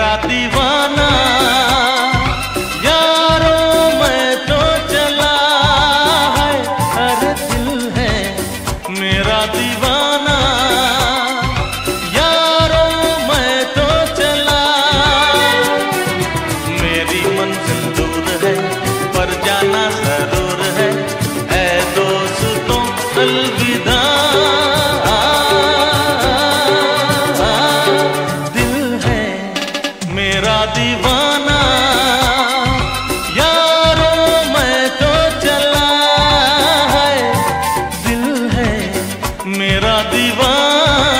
pra te दीवाना। यारो मैं तो चला है दिल है मेरा दीवाना।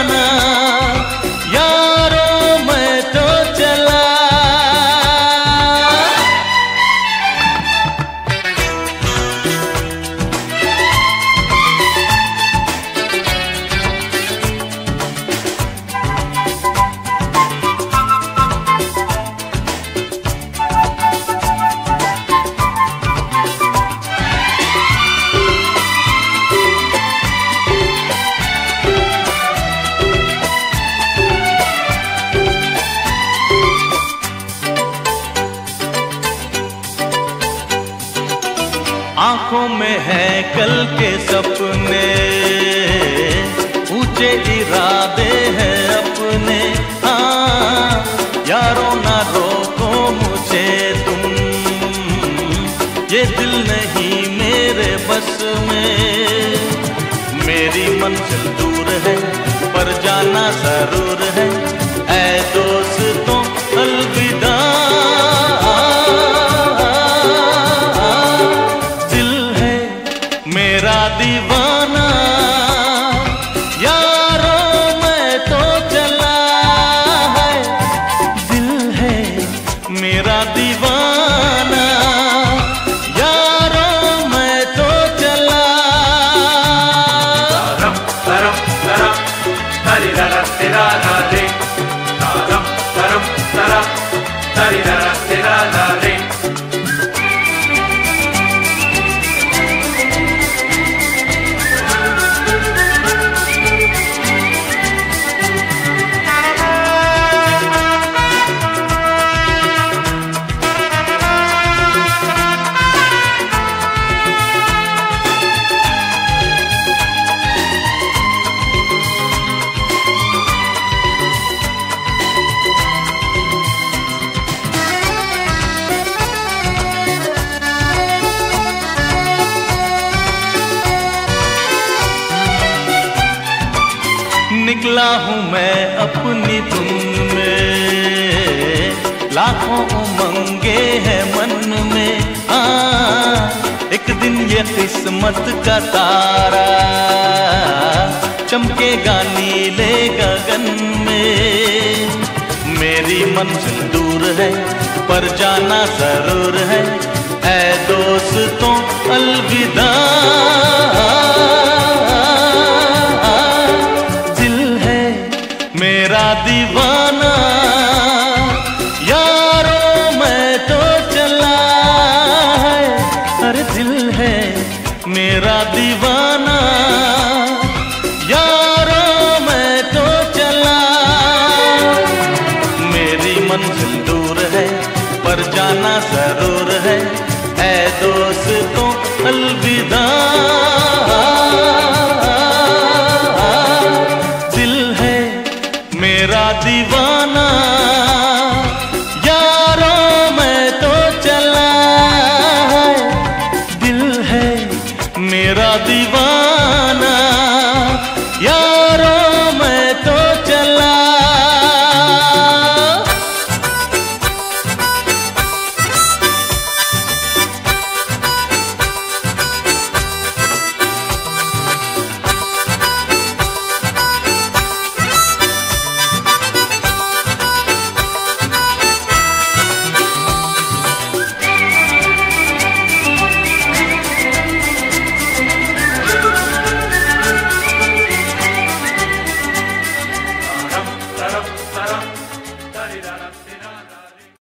आँखों में है कल के सपने। ऊँचे इरादे हैं अपने। हाँ यारों ना रोको मुझे तुम। ये दिल नहीं मेरे बस में। मेरी मंजिल दूर है, पर जाना ज़रूर निकला हूँ मैं अपनी धुन में। लाखों उमंगे हैं मन में हाँ एक दिन ये किस्मत का तारा चमकेगा नीले गगन में। मेरी मंजिल दूर है, पर जाना ज़रूर है, ऐ दोस्तों अलविदा। मेरा दीवाना, यारो मैं तो चला है। अरे दिल है मेरा दीवाना, यारो मैं तो चला। मेरी मंजिल दूर है, पर जाना ज़रूर मेरा दीवाना यारों मैं तो चला है। दिल है मेरा दीवाना।